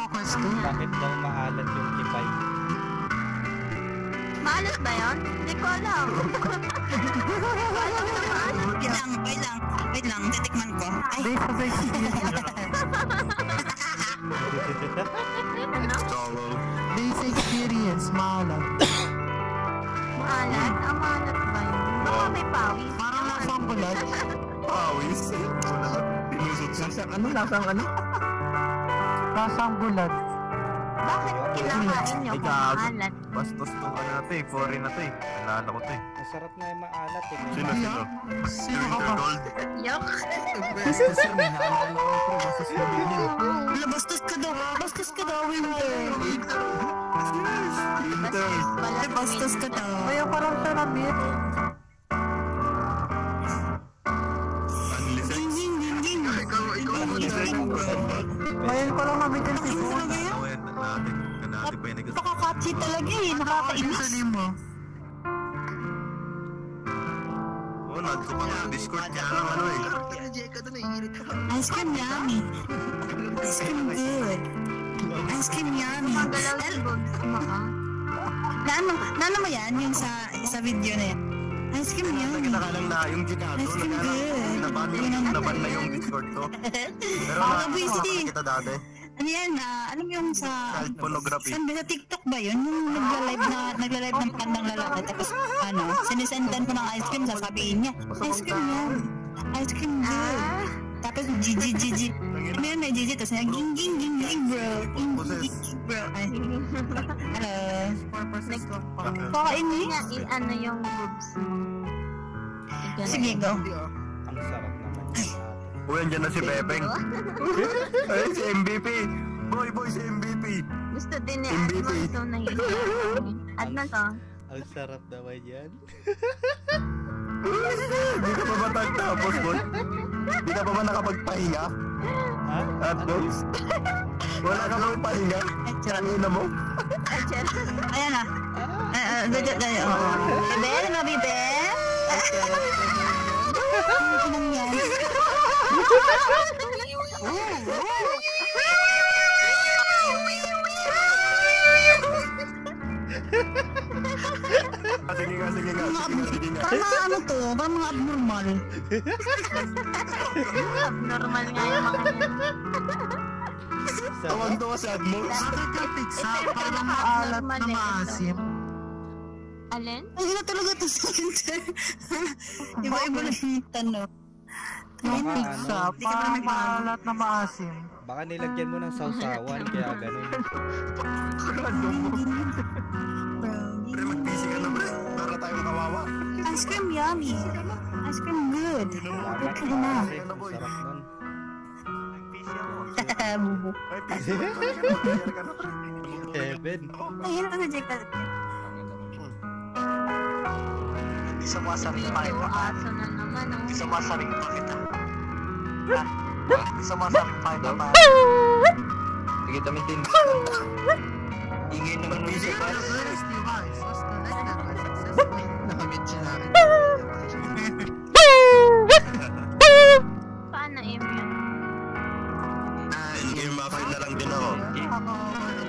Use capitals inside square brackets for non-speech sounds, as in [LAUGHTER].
focus to. Bakit daw maalat yung kipay? Maalat ba yun? Hindi ko alam. alam na maalat. Wait lang, wait lang, wait lang, titikman ko. Ay, experience. Ano? Based experience, maalat. Maalat? Ang maalat ba yun? Baka may pawis. Parang lasang bulat. [LAUGHS] Pawis. Tinusot siya. Lasang ano? Lasang bulat. Bakit kinakain nyo kung maalat? Bastos to. Ano na to eh. Foreign na to eh. Nalala ko to eh. Masarap nga yung maalat eh. Sino, sino? Sino ka ba? Yuck. Bastos yun. Naalala ko. Pero bastos yun. wala, bastos ka daw, bastos ka daw, winter. Winter. Bastos ka daw. Kaya parang talamit. Unlisek. Ako yan. Natin. Natin pa yung nag- Nakakatsi talaga eh, nakakainis. Oo, nag ko pa nga Discord. Kaya lang ano eh. Ice cream yummy. Ice cream good. Ice cream yummy. Si ano, na ano mo yan, yung sa, sa video na yan? Ice cream yummy. Nakita ka lang na yung Gcato. Ice cream good. naban yung, naban na yung Discord ko. Pero Baka na, kita dati. Ano yan, ah, alam yung sa... Child pornography. Saan ba sa TikTok ba yun? Yung nagla-live na, nagla-live ng pandang lalaki tapos ano, sinisendan ko ng ice cream, sasabihin niya, ice cream yan. Ice cream good. Ah, Tapos GG, GG. Yun, may GG, tapos niya, ging, ging, ging, ging, bro. Ging, ging, bro. Hello. Pa. hindi Kakainis? nga i-ano yung boobs mo. Sige, go. Ang sarap naman [LAUGHS] Uy, andyan na si Bebeng. [LAUGHS] Ay, si MVP. Boy, boy, si MVP. Gusto din ni MVP. Admo ito na yun. Add na to. Ang sarap naman yan. Di ka pa ba tagtapos, boy? Di ka pa ba nakapagpahinga? Ha? At boys? Wala ka bang pahinga? Ay, charot. Ang ina mo? Cher. Ayan na. Ay, ay, dito. Bebe, ano, bebe? Ano nang yan? Sige nga, sige nga, sige nga, sige nga. Parang mga ano to, parang mga abnormal. Abnormal nga yung mga Sarap. Tawang-tawa si Admo. Bakit yung pizza parang maalat na maasim? Alin? Ay, na talaga to sa winter. Iba-iba na yung tanong. Yung pizza ano, ka parang maalat na maasim. Baka nilagyan mo ng sausawan, kaya ganun. Pre, mag-busy ka na, pre. Para tayong kawawa. Ice cream yummy. Ice cream good. Good ka na sarap nun. bubuk di semua sering paling di semua sering kita di semua sering paling kita meeting. Ingin menuju ke even on.